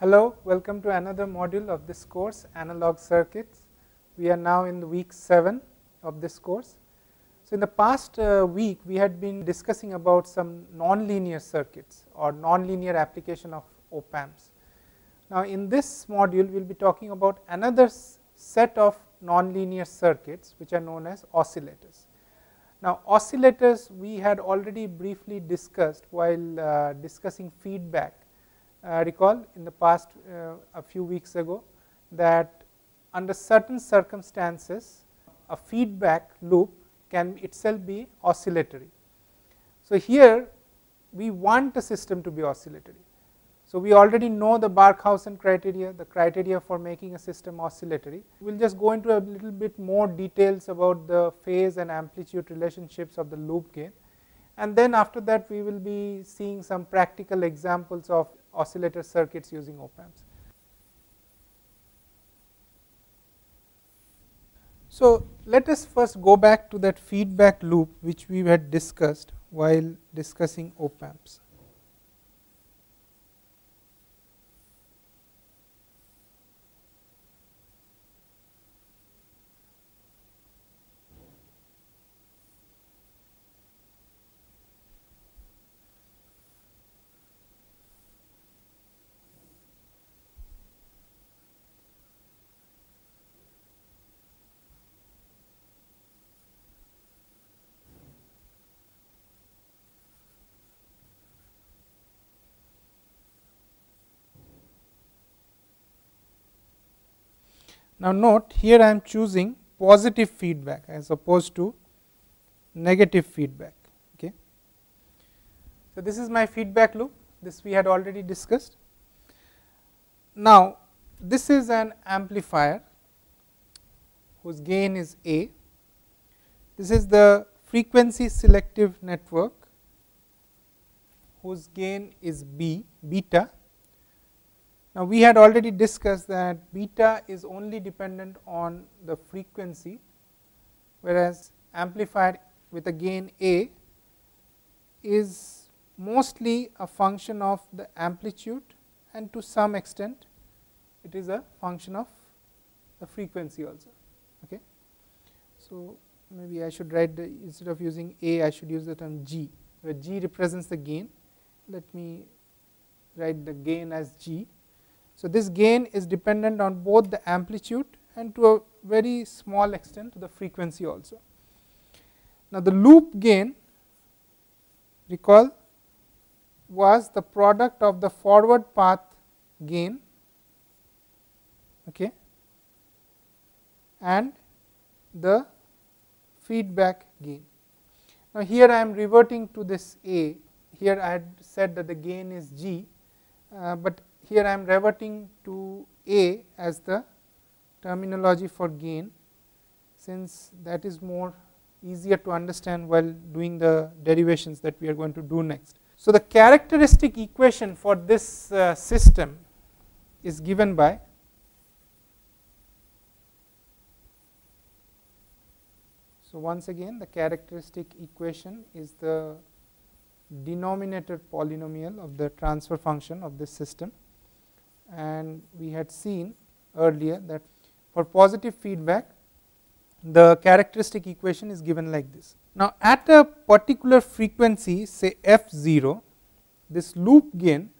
Hello, welcome to another module of this course analog circuits. We are now in week 7 of this course. So, in the past uh, week we had been discussing about some nonlinear circuits or nonlinear application of op amps. Now, in this module we will be talking about another set of nonlinear circuits which are known as oscillators. Now, oscillators we had already briefly discussed while uh, discussing feedback uh, recall in the past uh, a few weeks ago that under certain circumstances a feedback loop can itself be oscillatory. So, here we want the system to be oscillatory. So, we already know the Barkhausen criteria, the criteria for making a system oscillatory. We will just go into a little bit more details about the phase and amplitude relationships of the loop gain and then after that we will be seeing some practical examples of oscillator circuits using op amps. So, let us first go back to that feedback loop which we had discussed while discussing op Now, note here I am choosing positive feedback as opposed to negative feedback. Okay. So, this is my feedback loop this we had already discussed. Now, this is an amplifier whose gain is A, this is the frequency selective network whose gain is B beta now, we had already discussed that beta is only dependent on the frequency, whereas amplifier with a gain A is mostly a function of the amplitude and to some extent it is a function of the frequency also. Okay. So, maybe I should write the instead of using A I should use the term G where G represents the gain. Let me write the gain as G so, this gain is dependent on both the amplitude and to a very small extent to the frequency also. Now, the loop gain recall was the product of the forward path gain okay, and the feedback gain. Now, here I am reverting to this A, here I had said that the gain is G, uh, but here I am reverting to A as the terminology for gain since that is more easier to understand while doing the derivations that we are going to do next. So, the characteristic equation for this uh, system is given by So, once again the characteristic equation is the denominator polynomial of the transfer function of this system and we had seen earlier that for positive feedback the characteristic equation is given like this. Now, at a particular frequency say f 0 this loop gain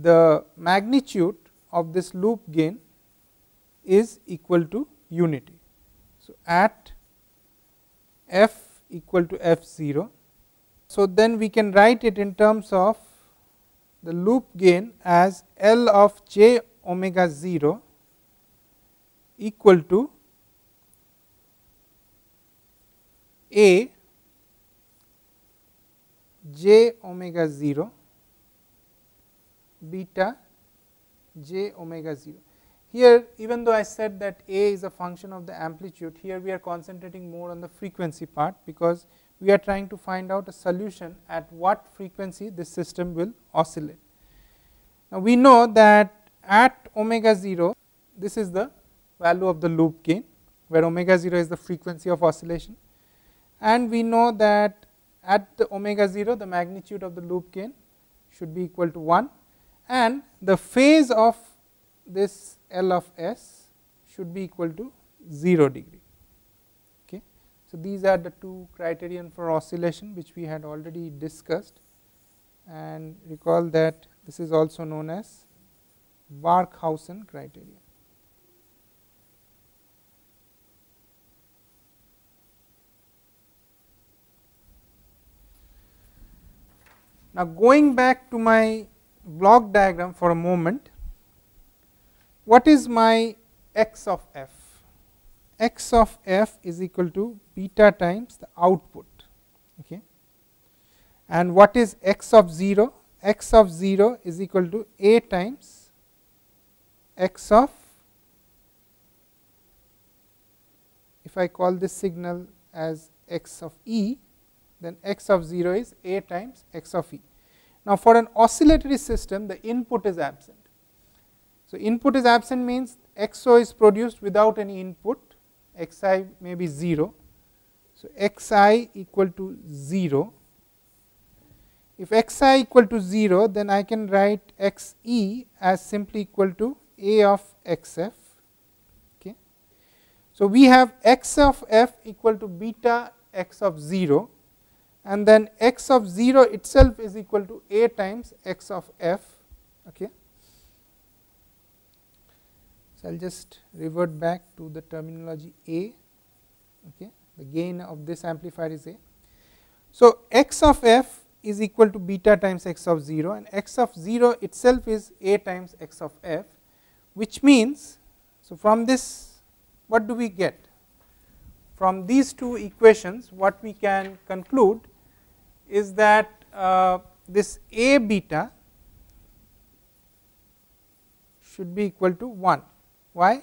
the magnitude of this loop gain is equal to unity. So, at f equal to f 0. So, then we can write it in terms of the loop gain as L of j omega 0 equal to A j omega 0 beta j omega 0. Here even though I said that A is a function of the amplitude, here we are concentrating more on the frequency part, because we are trying to find out a solution at what frequency this system will oscillate. Now, we know that at omega 0 this is the value of the loop gain where omega 0 is the frequency of oscillation and we know that at the omega 0 the magnitude of the loop gain should be equal to 1 and the phase of this L of s should be equal to 0 degree. So, these are the two criterion for oscillation which we had already discussed and recall that this is also known as Barkhausen criteria. Now, going back to my block diagram for a moment, what is my x of f? x of f is equal to beta times the output. Okay. And what is x of 0? x of 0 is equal to a times x of, if I call this signal as x of e, then x of 0 is a times x of e. Now, for an oscillatory system the input is absent. So, input is absent means x o is produced without any input x i may be 0. So, x i equal to 0. If x i equal to 0 then I can write x e as simply equal to a of x f. Okay. So, we have x of f equal to beta x of 0 and then x of 0 itself is equal to a times x of f. Okay. So, I will just revert back to the terminology a, okay. The gain of this amplifier is a. So, x of f is equal to beta times x of 0 and x of 0 itself is a times x of f, which means, so from this what do we get? From these two equations what we can conclude is that uh, this A beta should be equal to 1. Why?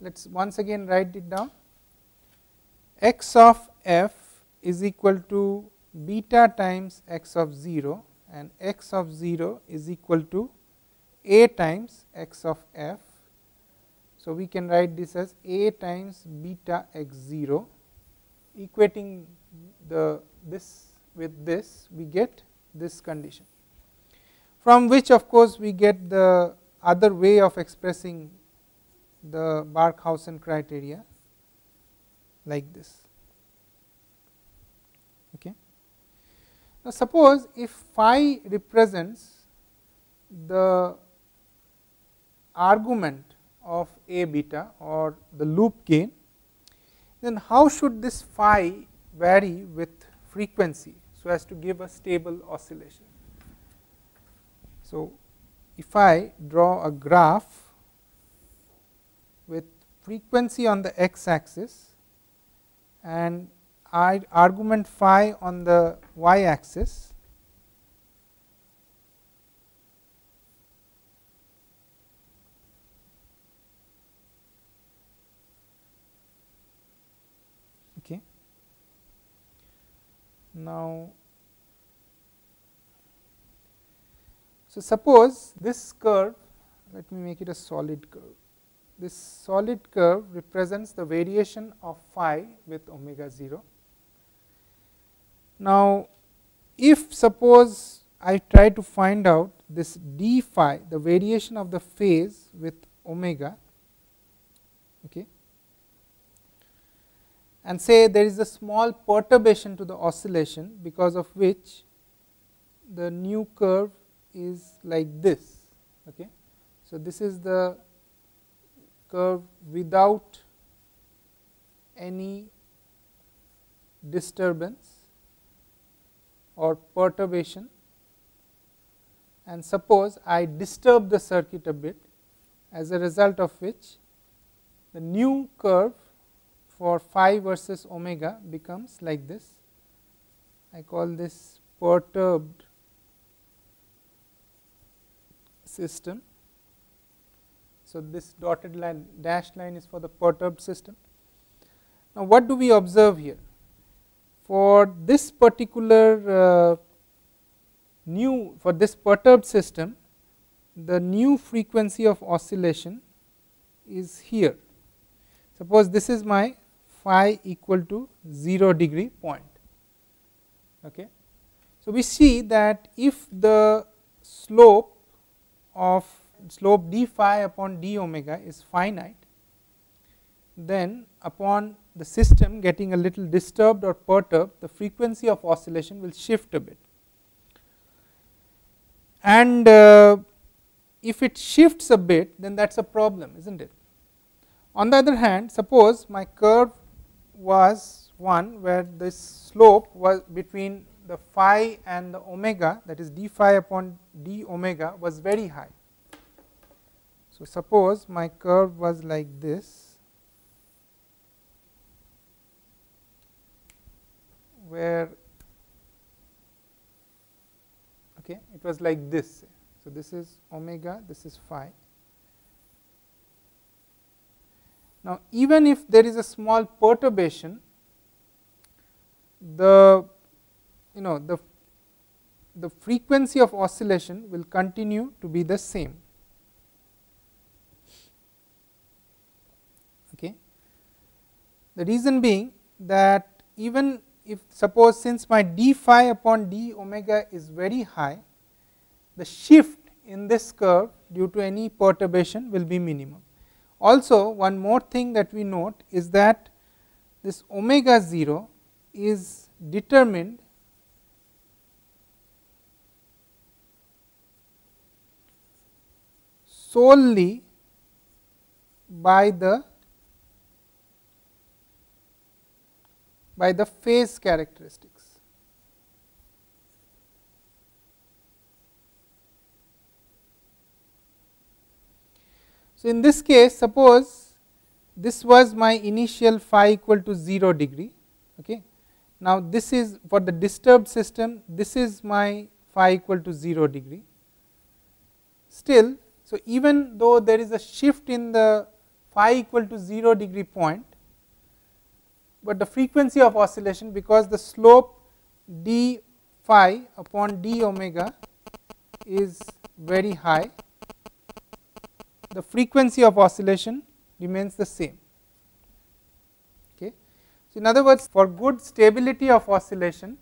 Let us once again write it down x of f is equal to beta times x of 0 and x of 0 is equal to a times x of f. So, we can write this as a times beta x 0 equating the this with this we get this condition. From which of course, we get the other way of expressing the Barkhausen criteria like this. Okay. Now, suppose if phi represents the argument of A beta or the loop gain, then how should this phi vary with frequency so as to give a stable oscillation. So, if I draw a graph with frequency on the x axis and I argument phi on the y axis, okay Now, so suppose this curve, let me make it a solid curve. This solid curve represents the variation of phi with omega 0. Now, if suppose I try to find out this d phi, the variation of the phase with omega, okay, and say there is a small perturbation to the oscillation because of which the new curve is like this. Okay. So, this is the curve without any disturbance or perturbation and suppose I disturb the circuit a bit as a result of which the new curve for phi versus omega becomes like this. I call this perturbed system. So, this dotted line dashed line is for the perturbed system. Now, what do we observe here? For this particular uh, new for this perturbed system, the new frequency of oscillation is here. Suppose this is my phi equal to 0 degree point. Okay. So, we see that if the slope of slope d phi upon d omega is finite, then upon the system getting a little disturbed or perturbed the frequency of oscillation will shift a bit. And uh, if it shifts a bit then that is a problem is not it. On the other hand suppose my curve was one where this slope was between the phi and the omega that is d phi upon d omega was very high. So, suppose my curve was like this where okay it was like this. So, this is omega this is phi. Now, even if there is a small perturbation the you know the the frequency of oscillation will continue to be the same okay the reason being that even if suppose since my d phi upon d omega is very high the shift in this curve due to any perturbation will be minimum. Also one more thing that we note is that this omega 0 is determined solely by the by the phase characteristics. So, in this case suppose this was my initial phi equal to 0 degree. Okay. Now, this is for the disturbed system this is my phi equal to 0 degree. Still so, even though there is a shift in the phi equal to 0 degree point, but the frequency of oscillation because the slope d phi upon d omega is very high, the frequency of oscillation remains the same. Okay. So, in other words for good stability of oscillation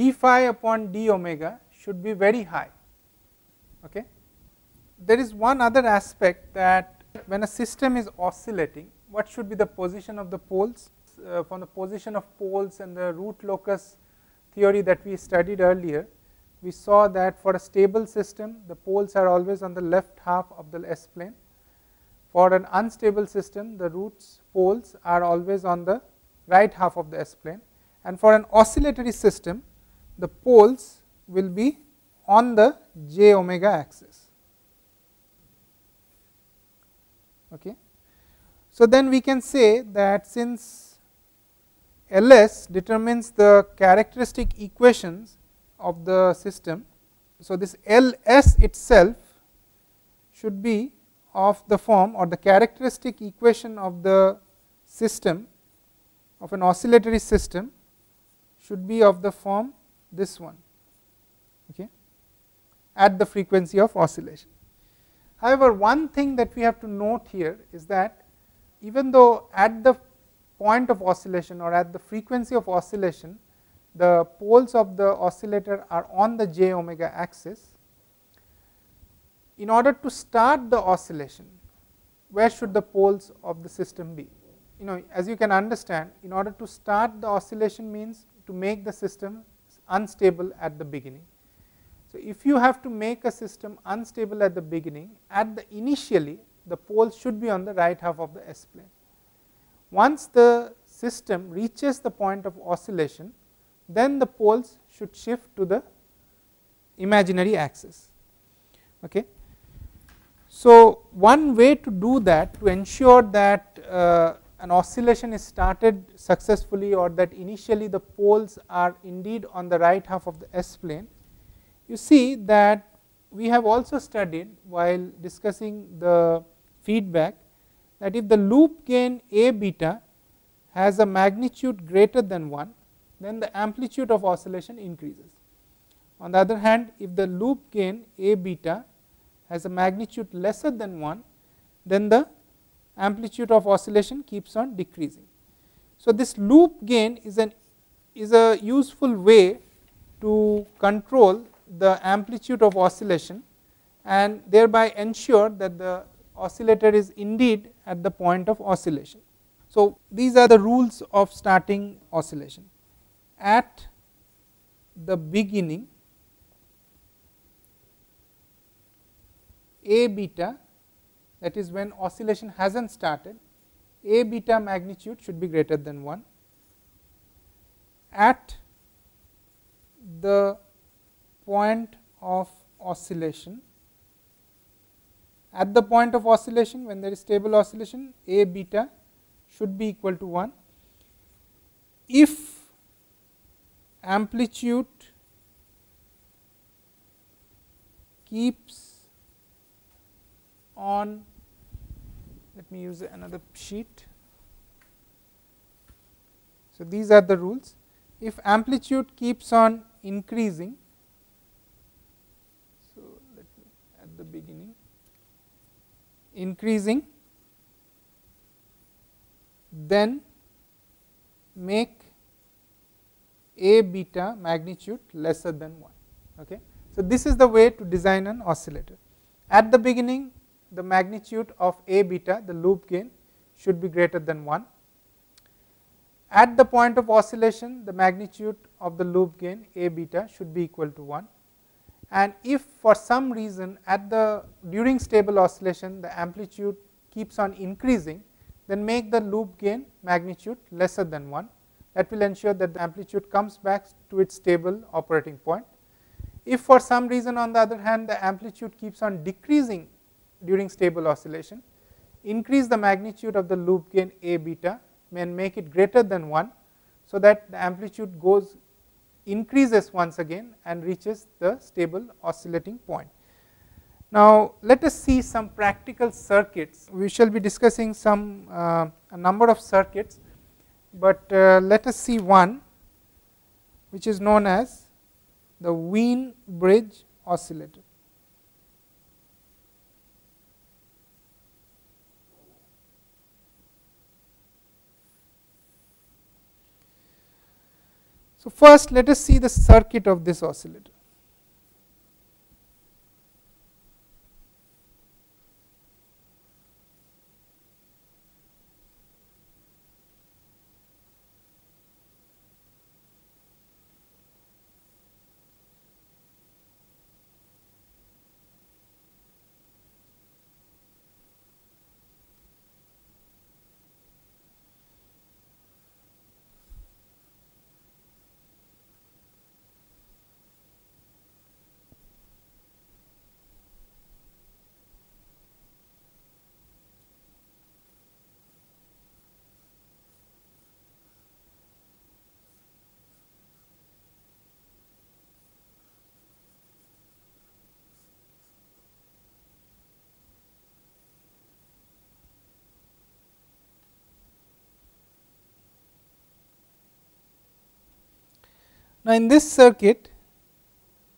d phi upon d omega should be very high. Okay there is one other aspect that when a system is oscillating what should be the position of the poles uh, from the position of poles and the root locus theory that we studied earlier we saw that for a stable system the poles are always on the left half of the S plane. For an unstable system the roots poles are always on the right half of the S plane. And for an oscillatory system the poles will be on the j omega axis. Okay. So, then we can say that since Ls determines the characteristic equations of the system. So, this Ls itself should be of the form or the characteristic equation of the system of an oscillatory system should be of the form this one okay, at the frequency of oscillation. However, one thing that we have to note here is that even though at the point of oscillation or at the frequency of oscillation the poles of the oscillator are on the j omega axis, in order to start the oscillation where should the poles of the system be? You know as you can understand in order to start the oscillation means to make the system unstable at the beginning so, if you have to make a system unstable at the beginning at the initially the poles should be on the right half of the S plane. Once the system reaches the point of oscillation then the poles should shift to the imaginary axis. Okay. So, one way to do that to ensure that uh, an oscillation is started successfully or that initially the poles are indeed on the right half of the S plane you see that we have also studied while discussing the feedback that if the loop gain A beta has a magnitude greater than 1 then the amplitude of oscillation increases. On the other hand if the loop gain A beta has a magnitude lesser than 1 then the amplitude of oscillation keeps on decreasing. So, this loop gain is an is a useful way to control the amplitude of oscillation and thereby ensure that the oscillator is indeed at the point of oscillation. So, these are the rules of starting oscillation. At the beginning A beta that is when oscillation has not started A beta magnitude should be greater than 1. At the point of oscillation at the point of oscillation when there is stable oscillation A beta should be equal to 1. If amplitude keeps on let me use another sheet. So, these are the rules if amplitude keeps on increasing. So, let me at the beginning increasing then make a beta magnitude lesser than 1. Okay. So, this is the way to design an oscillator. At the beginning the magnitude of A beta the loop gain should be greater than 1. At the point of oscillation the magnitude of the loop gain A beta should be equal to 1 and if for some reason at the during stable oscillation the amplitude keeps on increasing then make the loop gain magnitude lesser than 1 that will ensure that the amplitude comes back to its stable operating point. If for some reason on the other hand the amplitude keeps on decreasing during stable oscillation, increase the magnitude of the loop gain A beta and make it greater than 1. So, that the amplitude goes increases once again and reaches the stable oscillating point. Now, let us see some practical circuits. We shall be discussing some uh, a number of circuits, but uh, let us see one which is known as the Wien bridge oscillator. So, first let us see the circuit of this oscillator. Now, in this circuit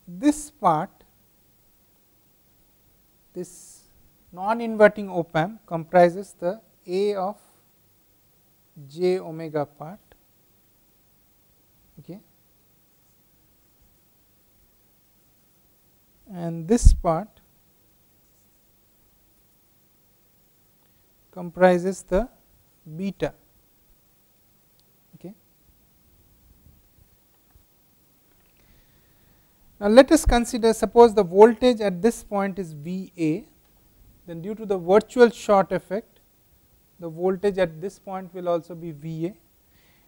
this part this non inverting op amp comprises the A of j omega part okay. And this part comprises the beta Now, let us consider suppose the voltage at this point is V A, then due to the virtual short effect the voltage at this point will also be V A.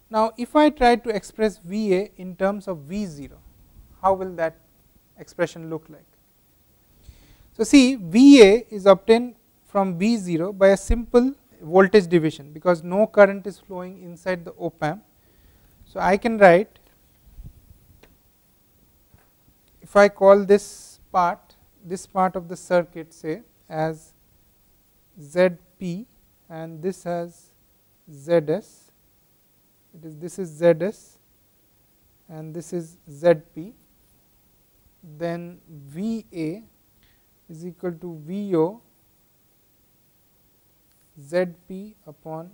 Now, if I try to express V A in terms of V 0, how will that expression look like? So, see V A is obtained from V 0 by a simple voltage division, because no current is flowing inside the op amp. So, I can write if I call this part this part of the circuit say as ZP and this as ZS it is this is ZS and this is ZP then VA is equal to VO ZP upon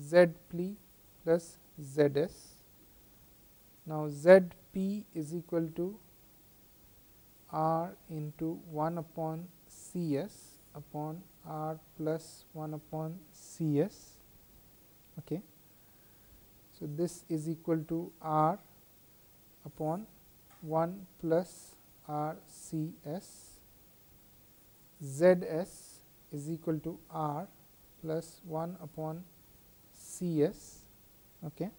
ZP plus ZS. Now, ZP is equal to r into 1 upon C s upon r plus 1 upon C s. Okay. So, this is equal to r upon 1 plus r C s Z s is equal to r plus 1 upon C s. Okay.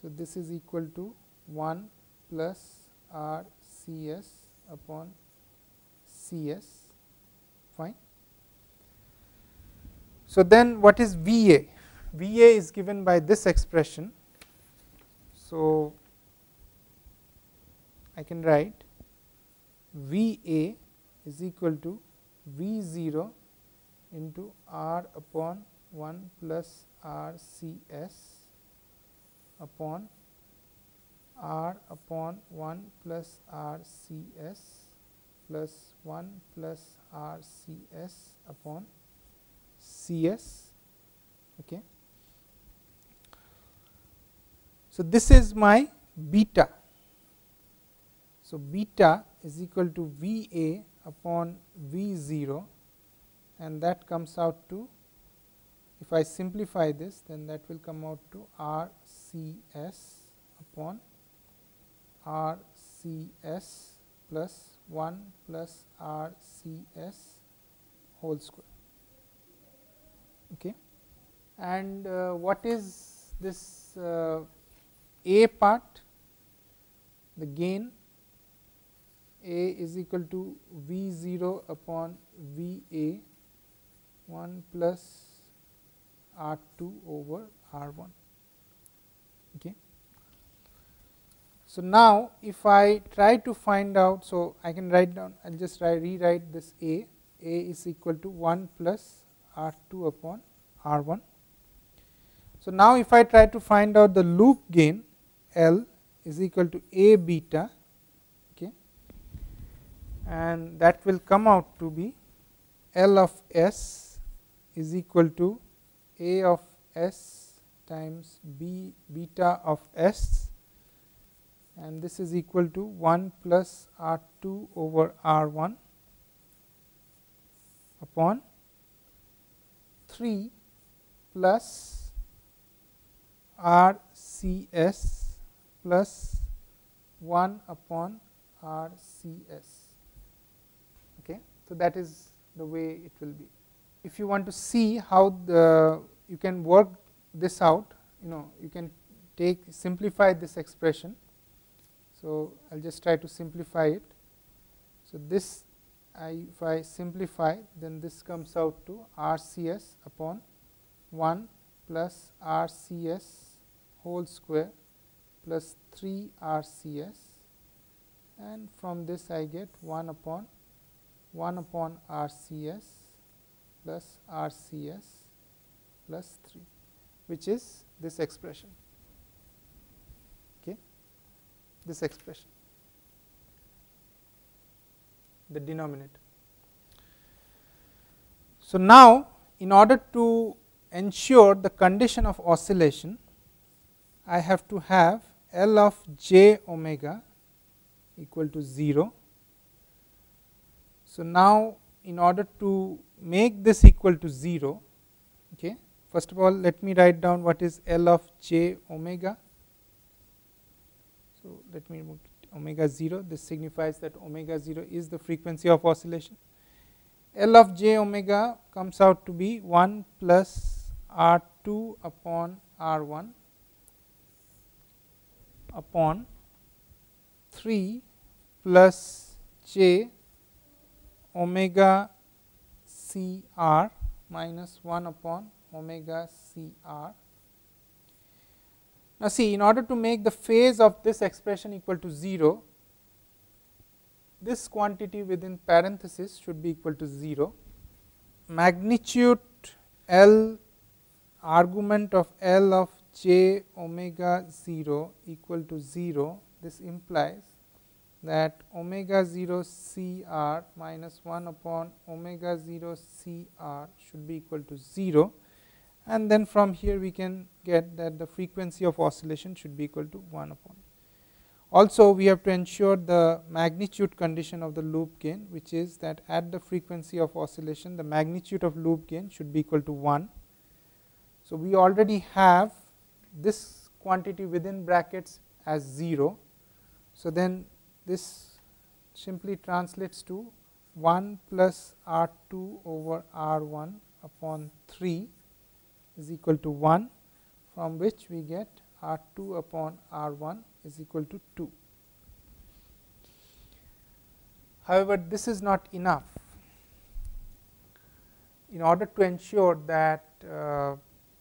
So, this is equal to 1 plus r C s upon C s fine. So, then what is V A? V A is given by this expression. So, I can write V A is equal to V 0 into R upon 1 plus R C S upon R upon 1 plus R C S plus 1 plus R C S upon C S. Okay. So, this is my beta. So, beta is equal to V A upon V 0 and that comes out to if I simplify this then that will come out to R C S upon R C S plus 1 plus R C S whole square. Okay. And uh, what is this uh, A part? The gain A is equal to V 0 upon V A 1 plus R 2 over R 1. Okay. So, now if I try to find out, so I can write down, I will just write, rewrite this A, A is equal to 1 plus R 2 upon R 1. So, now if I try to find out the loop gain L is equal to A beta okay, and that will come out to be L of S is equal to A of S times B beta of S and this is equal to 1 plus R 2 over R 1 upon 3 plus R C S plus 1 upon R C S. Okay. So, that is the way it will be. If you want to see how the you can work this out, you know you can take simplify this expression so, I will just try to simplify it. So, this I if I simplify then this comes out to RCS upon 1 plus RCS whole square plus 3 RCS and from this I get 1 upon 1 upon RCS plus RCS plus 3 which is this expression this expression the denominator. So, now in order to ensure the condition of oscillation I have to have L of j omega equal to 0. So, now in order to make this equal to 0 okay first of all let me write down what is L of j omega so, let me move omega 0 this signifies that omega 0 is the frequency of oscillation. L of j omega comes out to be 1 plus R 2 upon R 1 upon 3 plus j omega C r minus 1 upon omega C r now, see in order to make the phase of this expression equal to 0, this quantity within parenthesis should be equal to 0. Magnitude L argument of L of j omega 0 equal to 0, this implies that omega 0 C r minus 1 upon omega 0 C r should be equal to 0 and then from here we can get that the frequency of oscillation should be equal to 1 upon. Also we have to ensure the magnitude condition of the loop gain which is that at the frequency of oscillation the magnitude of loop gain should be equal to 1. So, we already have this quantity within brackets as 0. So, then this simply translates to 1 plus R 2 over R 1 upon 3 is equal to 1 from which we get R 2 upon R 1 is equal to 2. However, this is not enough in order to ensure that uh,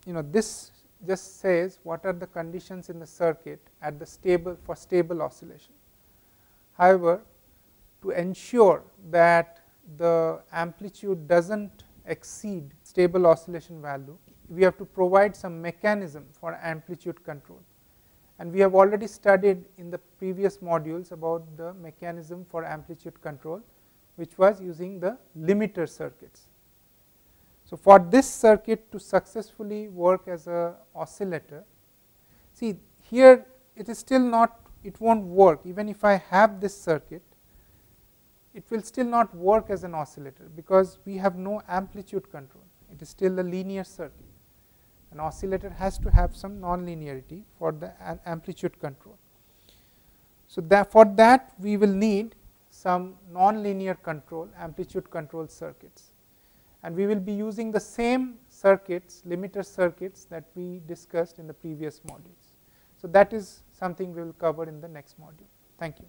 you know this just says what are the conditions in the circuit at the stable for stable oscillation. However, to ensure that the amplitude does not exceed stable oscillation value, we have to provide some mechanism for amplitude control. And we have already studied in the previous modules about the mechanism for amplitude control, which was using the limiter circuits. So, for this circuit to successfully work as a oscillator, see here it is still not, it not work even if I have this circuit, it will still not work as an oscillator, because we have no amplitude control, it is still a linear circuit. An oscillator has to have some non-linearity for the amplitude control. So, that for that we will need some non-linear control amplitude control circuits and we will be using the same circuits limiter circuits that we discussed in the previous modules. So, that is something we will cover in the next module. Thank you.